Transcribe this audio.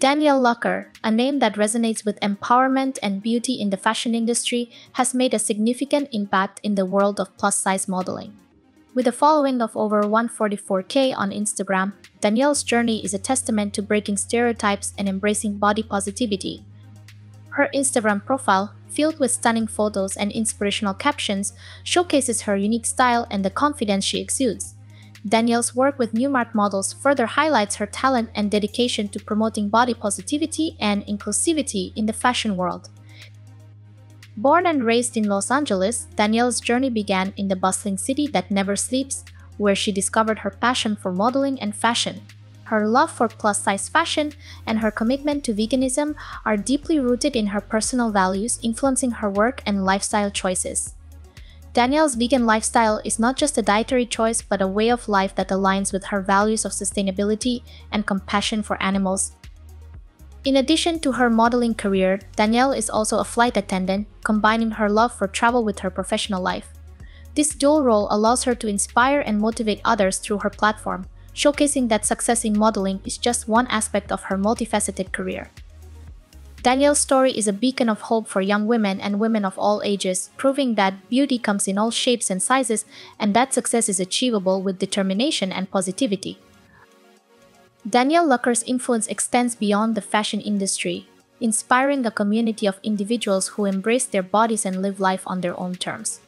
Danielle Lucker, a name that resonates with empowerment and beauty in the fashion industry, has made a significant impact in the world of plus size modeling. With a following of over 144k on Instagram, Danielle's journey is a testament to breaking stereotypes and embracing body positivity. Her Instagram profile, filled with stunning photos and inspirational captions, showcases her unique style and the confidence she exudes. Danielle's work with Newmark models further highlights her talent and dedication to promoting body positivity and inclusivity in the fashion world. Born and raised in Los Angeles, Danielle's journey began in the bustling city that never sleeps, where she discovered her passion for modeling and fashion. Her love for plus size fashion and her commitment to veganism are deeply rooted in her personal values, influencing her work and lifestyle choices. Danielle's vegan lifestyle is not just a dietary choice but a way of life that aligns with her values of sustainability and compassion for animals. In addition to her modeling career, Danielle is also a flight attendant, combining her love for travel with her professional life. This dual role allows her to inspire and motivate others through her platform, showcasing that success in modeling is just one aspect of her multifaceted career. Danielle's story is a beacon of hope for young women and women of all ages, proving that beauty comes in all shapes and sizes and that success is achievable with determination and positivity. Danielle Lucker's influence extends beyond the fashion industry, inspiring a community of individuals who embrace their bodies and live life on their own terms.